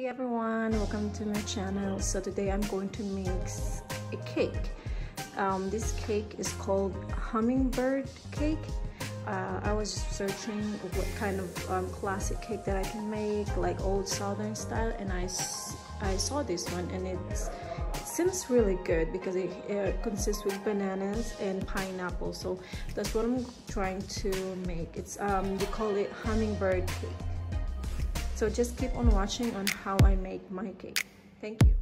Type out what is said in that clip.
Hey everyone, welcome to my channel. So today I'm going to mix a cake. Um, this cake is called hummingbird cake. Uh, I was searching what kind of um, classic cake that I can make, like old southern style, and I, I saw this one and it's, it seems really good because it, it consists with bananas and pineapple. So that's what I'm trying to make. It's um, call it hummingbird cake. So just keep on watching on how I make my cake. Thank you.